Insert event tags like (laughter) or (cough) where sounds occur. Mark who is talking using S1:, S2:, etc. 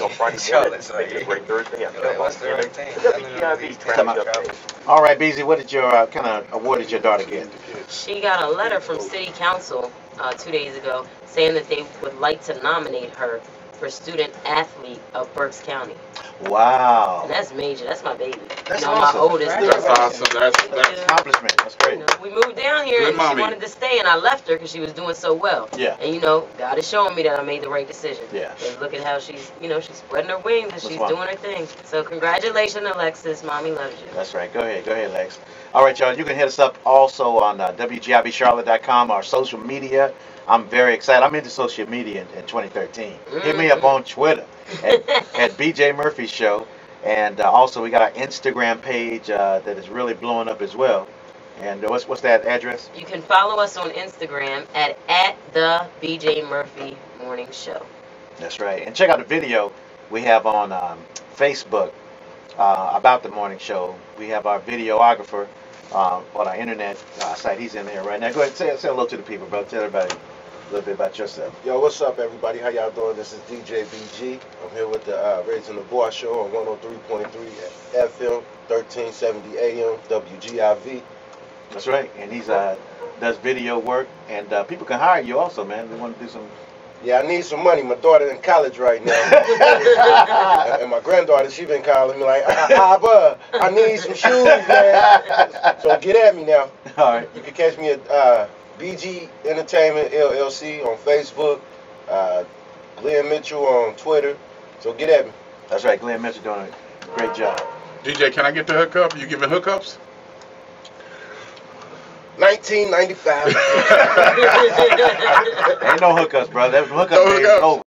S1: on (laughs) Friday
S2: Charlotte's
S1: morning,
S2: like,
S1: making a great Thursday. I'm
S2: Like, what's the right thing?
S1: The WGIV traffic update.
S3: All right, BZ, what did your uh, kind of award did your daughter get?
S4: She got a letter from City Council uh, two days ago saying that they would like to nominate her for student athlete of Berks County.
S3: Wow,
S4: And that's major. That's my baby.
S3: That's
S4: you know,
S3: awesome.
S4: my oldest.
S2: That's
S4: daughter.
S5: awesome. That's that's
S3: accomplishment. That's
S4: You
S3: great.
S4: know, we moved down here
S5: Good
S4: and she wanted to stay, and I left her because she was doing so well.
S3: Yeah.
S4: And you know, God is showing me that I made the right decision.
S3: Yeah.
S4: And look at how she's, you know, she's spreading her wings and
S3: That's
S4: she's
S3: why.
S4: doing her thing. So congratulations, Alexis. Mommy loves you.
S3: That's right. Go ahead. Go ahead, Lex. All right, y'all. You can hit us up also on uh, WGIVCharlotte.com, our social media. I'm very excited. I'm into social media in, in 2013. Hit me up on Twitter at, (laughs) at BJ Murphy Show. And uh, also, we got our Instagram page uh, that is really blowing up as well. And uh, what's, what's that address?
S4: You can follow us on Instagram at, at the BJ Murphy Morning Show.
S3: That's right. And check out the video we have on um, Facebook uh, about the morning show. We have our videographer uh, on our internet uh, site. He's in there right now. Go ahead, say, say hello to the people, bro. Tell everybody little bit about yourself.
S6: Yo, what's up, everybody? How y'all doing? This is DJ BG. I'm here with the uh, Raising the Boy Show on 103.3 FM, 1370 AM, WGIV.
S3: That's right. And he's uh, does video work, and uh, people can hire you also, man. They want to do some.
S6: Yeah, I need some money. My daughter in college right now, (laughs) and, my granddaughter, she been calling me like, ah, Abba, I need some shoes, man. (laughs) So get at me now.
S3: All right.
S6: You can catch me at uh, BG Entertainment LLC on Facebook, uh, Glen Mitchell on Twitter. So get at me.
S3: That's right. Glen Mitchell doing a great job.
S5: DJ, can I get the hookup? You giving hookups?
S6: 1995. (laughs)
S3: Ain't no hookups, brother. That hookup
S5: No
S3: days is
S5: hookups.
S3: over.